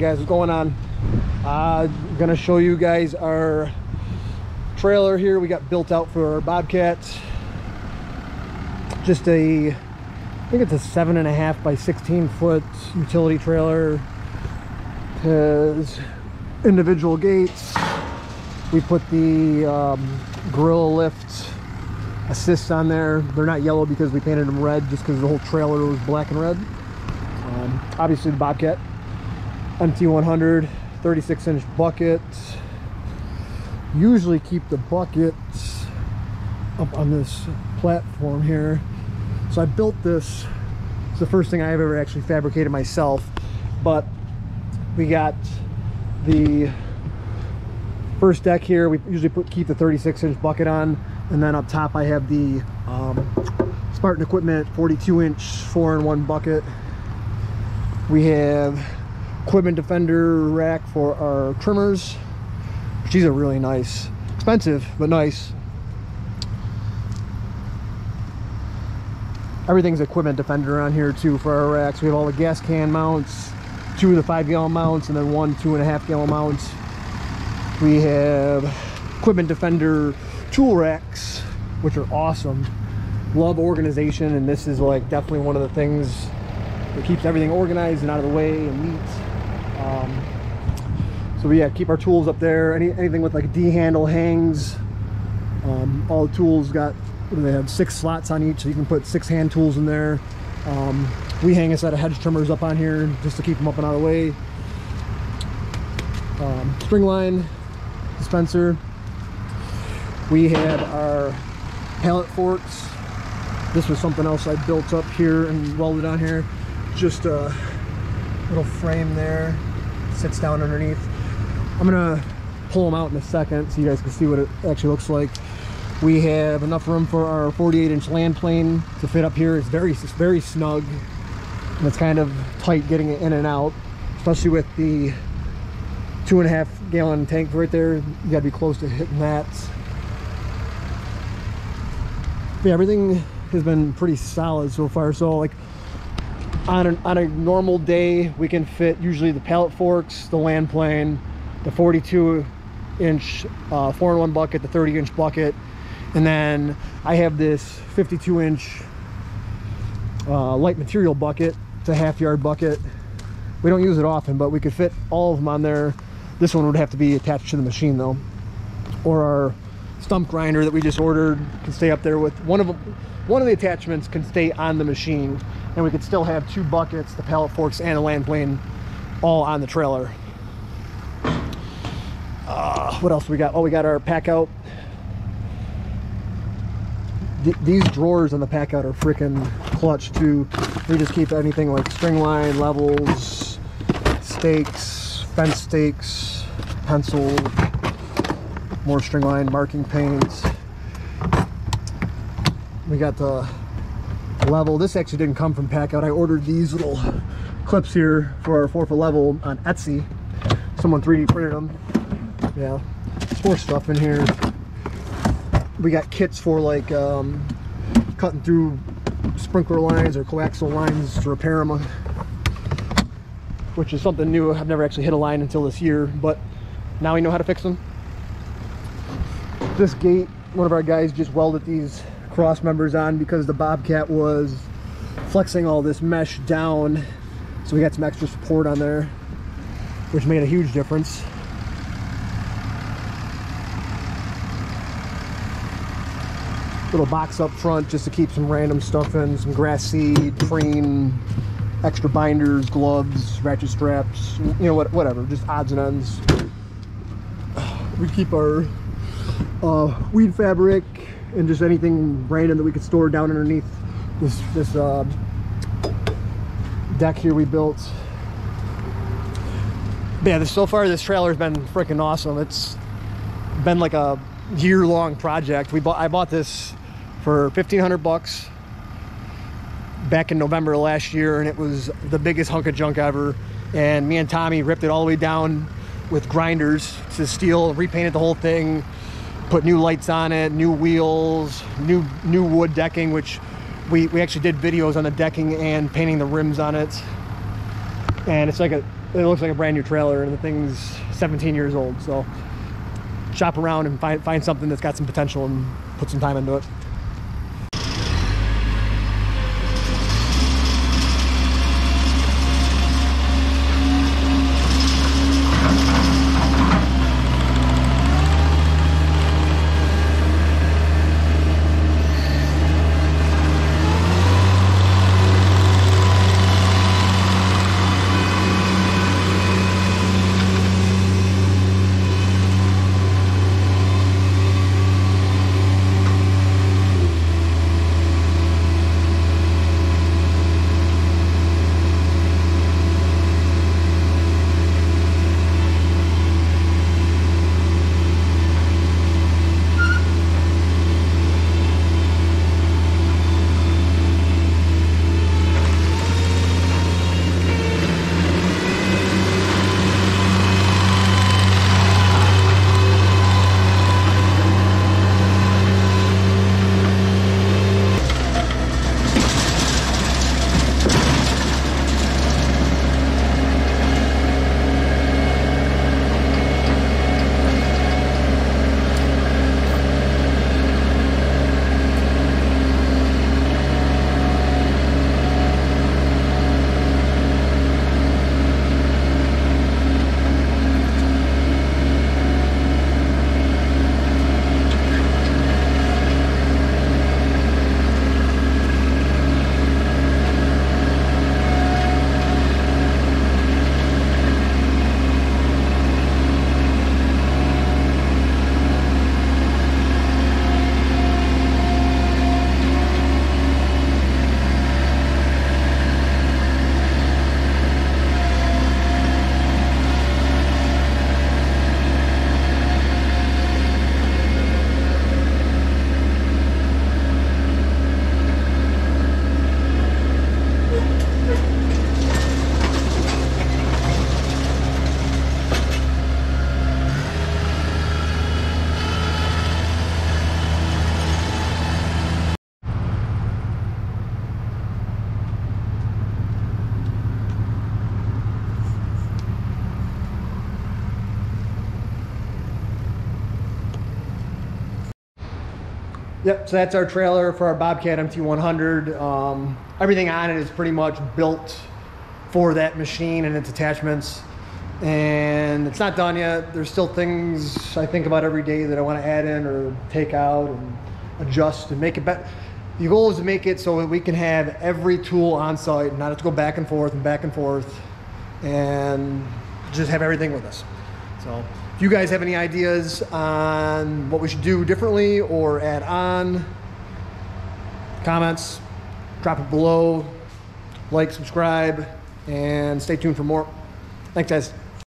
guys what's going on? Uh gonna show you guys our trailer here we got built out for our bobcat. Just a i think it's a seven and a half by 16 foot utility trailer. Has individual gates. We put the um, gorilla lift assists on there. They're not yellow because we painted them red just because the whole trailer was black and red. Um, obviously the bobcat mt100 36 inch bucket. Usually keep the bucket up on this platform here. So i built this. It's the first thing i've ever actually fabricated myself but we got the first deck here. We usually put keep the 36 inch bucket on and then up top i have the um, spartan equipment 42 inch four in one bucket. We have equipment defender rack for our trimmers. These are really nice expensive but nice. Everything's equipment defender on here too for our racks. We have all the gas can mounts two of the five gallon mounts and then one two and a half gallon mounts we have equipment defender tool racks which are awesome. Love organization and this is like definitely one of the things that keeps everything organized and out of the way and neat um, so we yeah keep our tools up there. Any, anything with like d handle hangs um, all the tools got they have six slots on each so you can put six hand tools in there. Um, we hang a set of hedge trimmers up on here just to keep them up and out of the way. Um, string line dispenser. We had our pallet forks. This was something else I built up here and welded on here. Just a little frame there sits down underneath. I'm gonna pull them out in a second so you guys can see what it actually looks like. We have enough room for our 48 inch land plane to fit up here. It's very it's very snug. And it's kind of tight getting it in and out especially with the two and a half gallon tank right there. You got to be close to hitting that. Yeah everything has been pretty solid so far. So like on, an, on a normal day we can fit usually the pallet forks the land plane the 42 inch uh, four in one bucket the 30 inch bucket. And then I have this 52 inch uh, light material bucket it's a half yard bucket. We don't use it often but we could fit all of them on there. This one would have to be attached to the machine though. Or our stump grinder that we just ordered can stay up there with one of them one of the attachments can stay on the machine and we could still have two buckets the pallet forks and a land plane all on the trailer. Uh, what else we got? Oh we got our pack out. Th these drawers on the pack out are freaking clutch too. We just keep anything like string line levels stakes fence stakes pencil more string line marking paints we got the level. This actually didn't come from pack out. I ordered these little clips here for our four foot level on etsy. Someone 3d printed them yeah more stuff in here. We got kits for like um, cutting through sprinkler lines or coaxial lines to repair them which is something new. I've never actually hit a line until this year but now we know how to fix them this gate one of our guys just welded these cross members on because the bobcat was flexing all this mesh down. So we got some extra support on there which made a huge difference. Little box up front just to keep some random stuff in some grass seed preen extra binders gloves ratchet straps you know what whatever just odds and ends. We keep our uh, weed fabric and just anything random that we could store down underneath this this uh, deck here we built. But yeah this, so far this trailer has been freaking awesome. It's been like a year-long project. We bought i bought this for 1500 bucks back in november last year and it was the biggest hunk of junk ever. And me and tommy ripped it all the way down with grinders to steel repainted the whole thing put new lights on it new wheels new new wood decking which we we actually did videos on the decking and painting the rims on it and it's like a it looks like a brand new trailer and the thing's 17 years old. So shop around and find, find something that's got some potential and put some time into it. Yep, so that's our trailer for our Bobcat MT100. Um, everything on it is pretty much built for that machine and its attachments. And it's not done yet. There's still things I think about every day that I want to add in or take out and adjust and make it better. The goal is to make it so that we can have every tool on site, and not have to go back and forth and back and forth, and just have everything with us. So if you guys have any ideas on what we should do differently or add on, comments, drop it below, like, subscribe, and stay tuned for more. Thanks, guys.